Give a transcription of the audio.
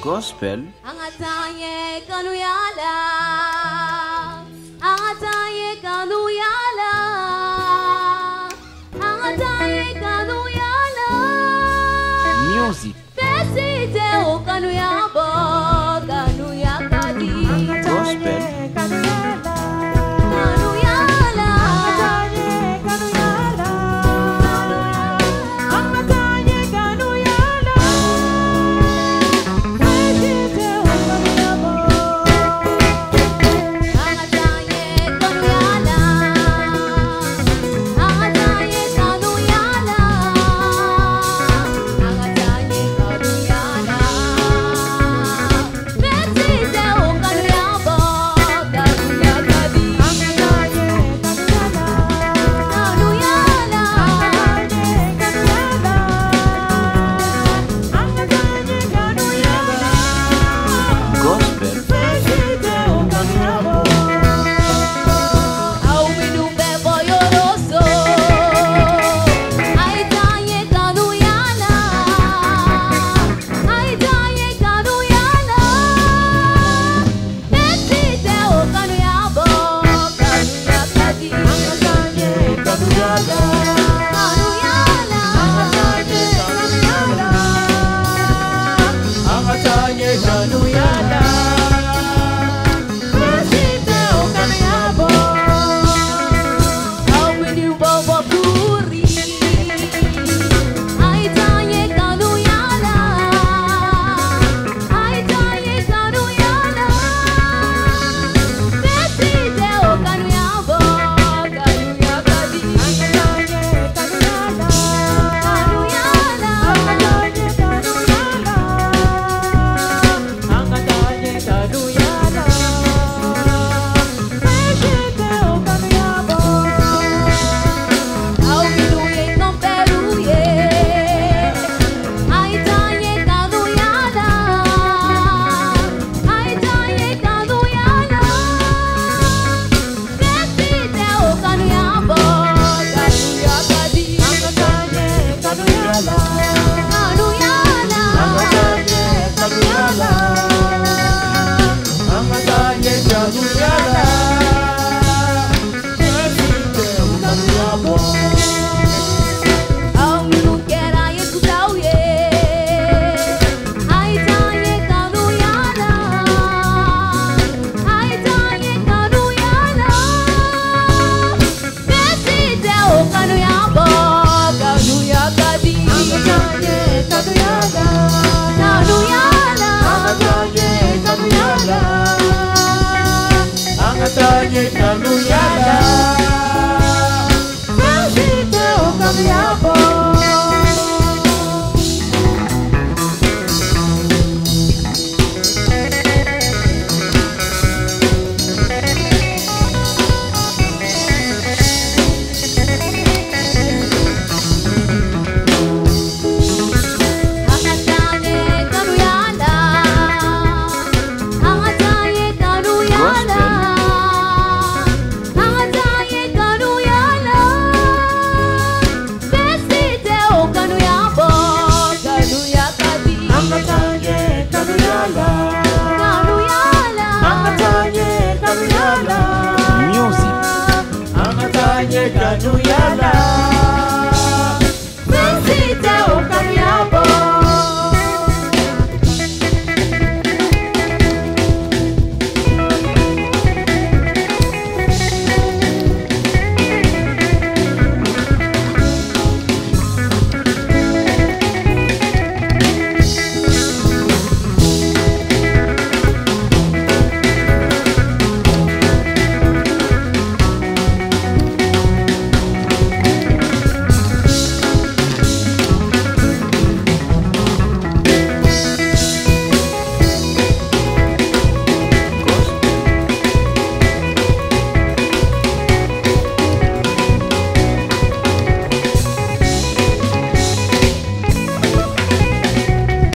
gospel Angatanye